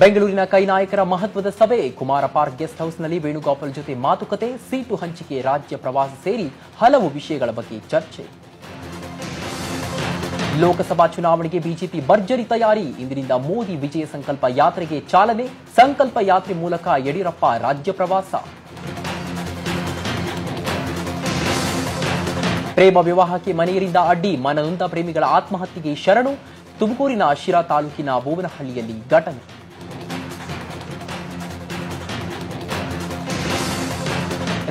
ಬೆಂಗಳೂರಿನ ಕೈ ನಾಯಕರ ಮಹತ್ವದ ಸಭೆ ಕುಮಾರ ಪಾರ್ಕ್ ಗೆಸ್ಟ್ ಹೌಸ್ನಲ್ಲಿ ವೇಣುಗೋಪಾಲ್ ಜೊತೆ ಮಾತುಕತೆ, ಸೀಟು ಹಂಚಿಕೆ, ರಾಜ್ಯ ಪ್ರವಾಸ ಸೇರಿ ಹಲವು ವಿಷಯಗಳ ಬಗ್ಗೆ ಚರ್ಚೆ. ಲೋಕಸಭಾ ಚುನಾವಣೆಗೆ ಬಿಜೆಪಿ ಭರ್ಜರಿ ತಯಾರಿ, ಇಂದಿನಿಂದ ಮೋದಿ ವಿಜಯ ಸಂಕಲ್ಪ ಯಾತ್ರೆಗೆ ಚಾಲನೆ, ಸಂಕಲ್ಪ ಯಾತ್ರೆ ಮೂಲಕ ಯಡಿಯೂರಪ್ಪ ರಾಜ್ಯ ಪ್ರವಾಸ. ಪ್ರೇಮ ವಿವಾಹಕ್ಕೆ ಮನೆಯರಿಂದ ಅಡ್ಡಿ, ಮನನೊಂದ ಪ್ರೇಮಿಗಳ ಆತ್ಮಹತ್ಯೆಗೆ ಶರಣು, ತುಮಕೂರಿನ ಶಿರಾ ತಾಲೂಕಿನ ಬೋವನಹಳ್ಳಿಯಲ್ಲಿ ಘಟನೆ.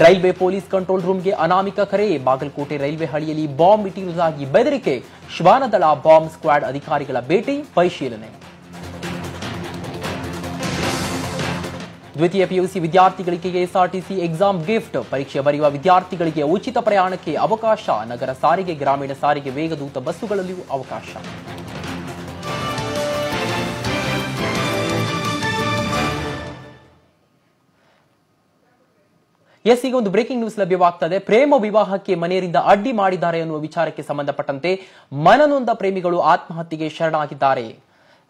ರೈಲ್ವೆ ಪೊಲೀಸ್ ಕಂಟ್ರೋಲ್ ರೂಮ್ಗೆ ಅನಾಮಿಕ ಕರೆ. ಬಾಗಲಕೋಟೆ ರೈಲ್ವೆ ಹಳಿಯಲ್ಲಿ ಬಾಂಬ್ ಇಟ್ಟಿರುವುದಾಗಿ ಬೆದರಿಕೆ. ಶ್ವಾನದಳ ಬಾಂಬ್ ಸ್ಕ್ವಾಡ್ ಅಧಿಕಾರಿಗಳ ಭೇಟಿ, ಪರಿಶೀಲನೆ. ದ್ವಿತೀಯ ಪಿಯುಸಿ ವಿದ್ಯಾರ್ಥಿಗಳಿಗೆ ಎಸ್ಆರ್ಟಿಸಿ ಎಕ್ಸಾಮ್ ಗಿಫ್ಟ್. ಪರೀಕ್ಷೆ ಬರೆಯುವ ವಿದ್ಯಾರ್ಥಿಗಳಿಗೆ ಉಚಿತ ಪ್ರಯಾಣಕ್ಕೆ ಅವಕಾಶ. ನಗರ ಸಾರಿಗೆ, ಗ್ರಾಮೀಣ ಸಾರಿಗೆ, ವೇಗದೂತ ಬಸ್ಸುಗಳಲ್ಲಿಯೂ ಅವಕಾಶ. ಎಸ್, ಈಗ ಒಂದು ಬ್ರೇಕಿಂಗ್ ನ್ಯೂಸ್ ಲಭ್ಯವಾಗ್ತದೆ. ಪ್ರೇಮ ವಿವಾಹಕ್ಕೆ ಮನೆಯರಿಂದ ಅಡ್ಡಿ ಮಾಡಿದ್ದಾರೆ ಎನ್ನುವ ವಿಚಾರಕ್ಕೆ ಸಂಬಂಧಪಟ್ಟಂತೆ ಮನನೊಂದ ಪ್ರೇಮಿಗಳು ಆತ್ಮಹತ್ಯೆಗೆ ಶರಣಾಗಿದ್ದಾರೆ.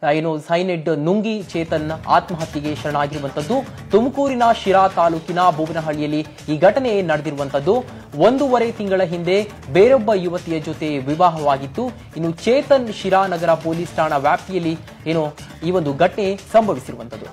ಏನು, ಸೈನೆಡ್ ನುಂಗಿ ಚೇತನ್ ಆತ್ಮಹತ್ಯೆಗೆ ಶರಣಾಗಿರುವಂತದ್ದು ತುಮಕೂರಿನ ಶಿರಾ ತಾಲೂಕಿನ ಬುವನಹಳ್ಳಿಯಲ್ಲಿ ಈ ಘಟನೆ ನಡೆದಿರುವಂತದ್ದು ಒಂದೂವರೆ ತಿಂಗಳ ಹಿಂದೆ ಬೇರೊಬ್ಬ ಯುವತಿಯ ಜೊತೆ ವಿವಾಹವಾಗಿತ್ತು. ಇನ್ನು ಚೇತನ್ ಶಿರಾ ನಗರ ಪೊಲೀಸ್ ಠಾಣಾ ವ್ಯಾಪ್ತಿಯಲ್ಲಿ, ಏನು, ಈ ಒಂದು ಘಟನೆ ಸಂಭವಿಸಿರುವಂತದ್ದು